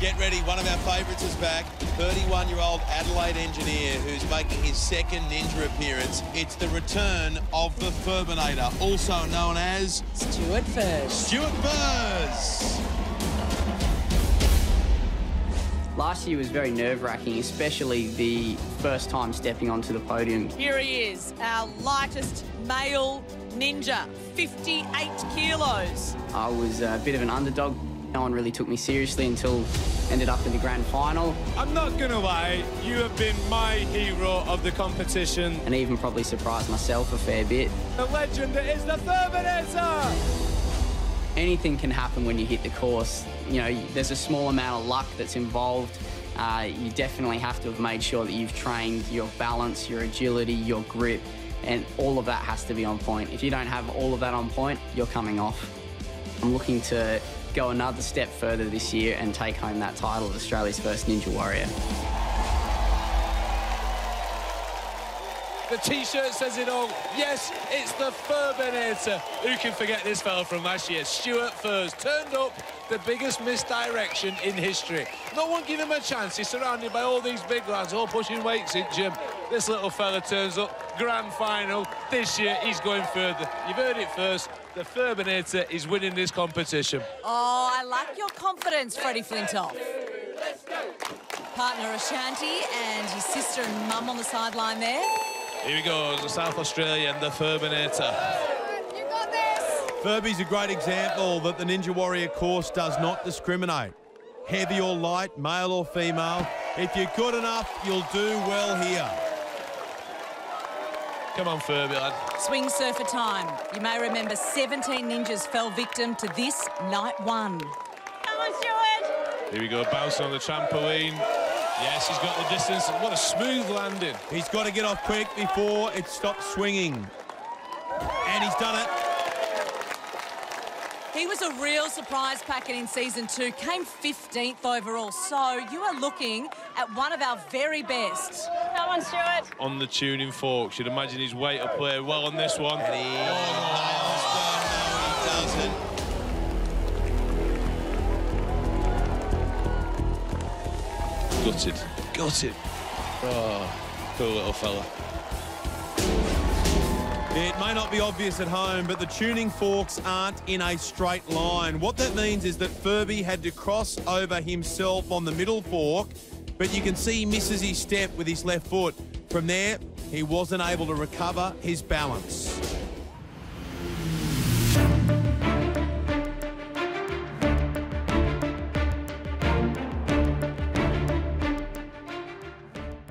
Get ready, one of our favourites is back. 31-year-old Adelaide engineer who's making his second Ninja appearance. It's the return of the Furbinator, also known as... Stewart Furze. Stewart Furze! Last year was very nerve-wracking, especially the first time stepping onto the podium. Here he is, our lightest male ninja, 58 kilos. I was a bit of an underdog. No one really took me seriously until ended up in the grand final. I'm not going to lie, you have been my hero of the competition. And even probably surprised myself a fair bit. The legend that is the Furbinator! Anything can happen when you hit the course. You know, there's a small amount of luck that's involved. Uh, you definitely have to have made sure that you've trained your balance, your agility, your grip, and all of that has to be on point. If you don't have all of that on point, you're coming off. I'm looking to go another step further this year and take home that title of Australia's first Ninja Warrior. The t-shirt says it all. Yes, it's the Furbinator. Who can forget this fella from last year? Stewart Furze turned up the biggest misdirection in history. No one give him a chance. He's surrounded by all these big lads, all pushing weights in gym. This little fella turns up, grand final. This year, he's going further. You've heard it first. The Furbinator is winning this competition. Oh, I like your confidence, Freddie Flintoff. Partner Ashanti and his sister and mum on the sideline there. Here he goes, the South Australian, the Furbinator. You got this. Furby's a great example that the Ninja Warrior course does not discriminate. Heavy or light, male or female. If you're good enough, you'll do well here. Come on, Furby, lad. Swing surfer time. You may remember 17 ninjas fell victim to this night one. Come on, Stewart. Here we go, bouncing on the trampoline. Yes, he's got the distance. What a smooth landing. He's got to get off quick before it stops swinging. And he's done it. He was a real surprise packet in season two, came 15th overall. So you are looking at one of our very best. Come on, Stewart. On the tuning forks. You'd imagine his weight will play well on this one. And he nails one. No, he doesn't. Gutted. Gutted. Ah, oh, cool little fella. It may not be obvious at home, but the tuning forks aren't in a straight line. What that means is that Furby had to cross over himself on the middle fork, but you can see he misses his step with his left foot. From there, he wasn't able to recover his balance.